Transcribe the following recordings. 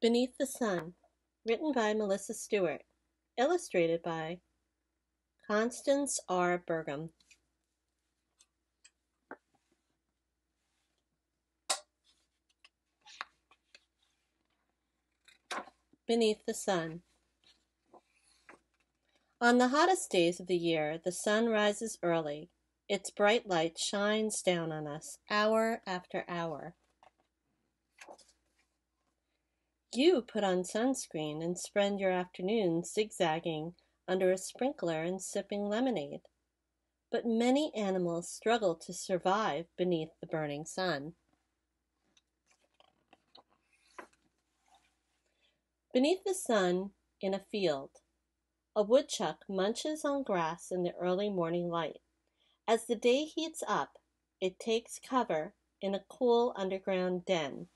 Beneath the Sun, written by Melissa Stewart, illustrated by Constance R. Bergum. Beneath the Sun. On the hottest days of the year, the sun rises early. Its bright light shines down on us hour after hour. You put on sunscreen and spend your afternoons zigzagging under a sprinkler and sipping lemonade. But many animals struggle to survive beneath the burning sun. Beneath the sun, in a field, a woodchuck munches on grass in the early morning light. As the day heats up, it takes cover in a cool underground den.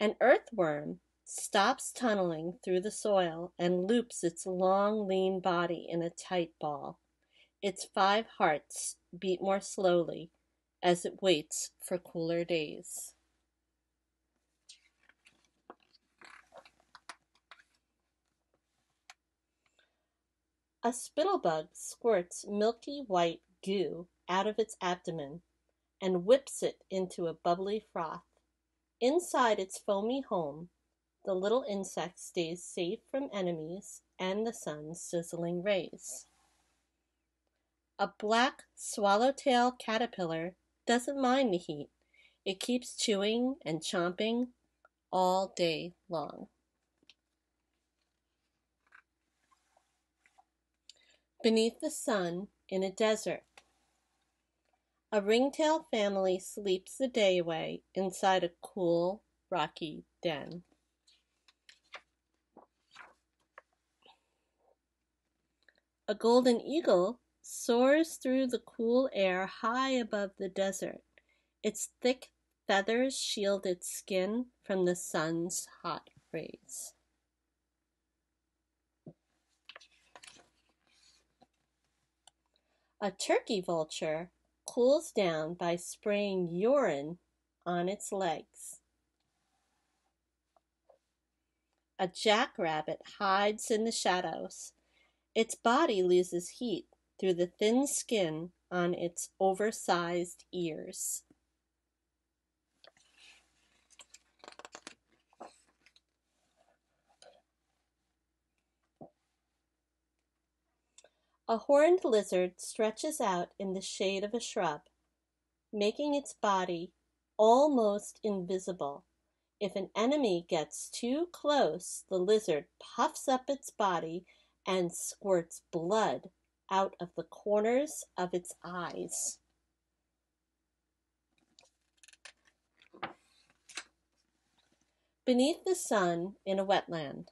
An earthworm stops tunneling through the soil and loops its long, lean body in a tight ball. Its five hearts beat more slowly as it waits for cooler days. A spittlebug squirts milky white goo out of its abdomen and whips it into a bubbly froth. Inside its foamy home, the little insect stays safe from enemies and the sun's sizzling rays. A black swallowtail caterpillar doesn't mind the heat. It keeps chewing and chomping all day long. Beneath the sun, in a desert, a ringtail family sleeps the day away inside a cool, rocky den. A golden eagle soars through the cool air high above the desert. Its thick feathers shield its skin from the sun's hot rays. A turkey vulture cools down by spraying urine on its legs. A jackrabbit hides in the shadows. Its body loses heat through the thin skin on its oversized ears. A horned lizard stretches out in the shade of a shrub, making its body almost invisible. If an enemy gets too close, the lizard puffs up its body and squirts blood out of the corners of its eyes. Beneath the sun in a wetland.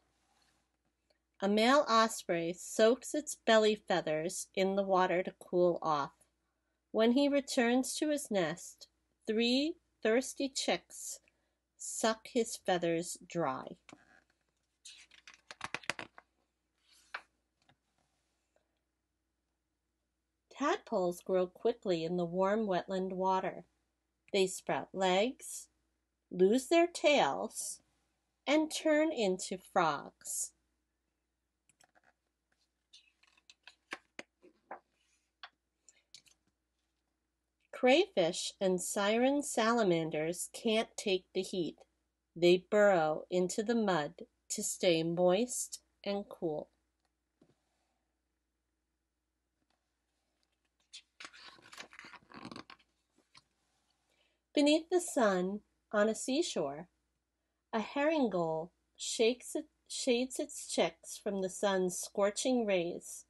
A male osprey soaks its belly feathers in the water to cool off. When he returns to his nest, three thirsty chicks suck his feathers dry. Tadpoles grow quickly in the warm wetland water. They sprout legs, lose their tails, and turn into frogs. Crayfish and siren salamanders can't take the heat. They burrow into the mud to stay moist and cool. Beneath the sun, on a seashore, a herring gull shakes it, shades its chicks from the sun's scorching rays.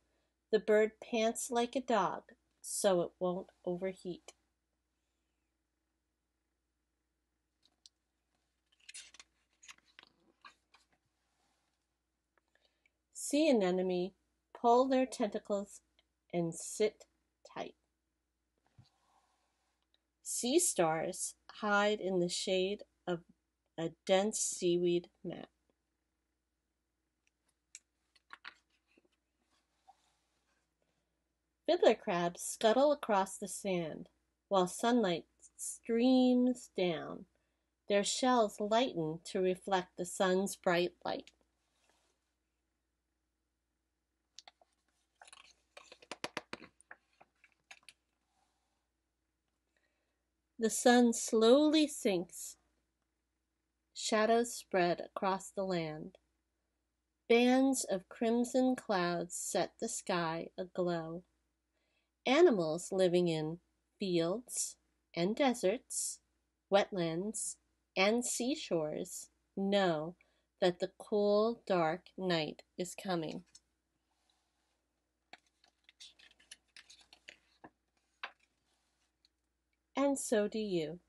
The bird pants like a dog so it won't overheat. Sea anemone pull their tentacles and sit tight. Sea stars hide in the shade of a dense seaweed mat. Fiddler crabs scuttle across the sand while sunlight streams down. Their shells lighten to reflect the sun's bright light. The sun slowly sinks. Shadows spread across the land. Bands of crimson clouds set the sky aglow. Animals living in fields and deserts, wetlands and seashores know that the cool, dark night is coming. And so do you.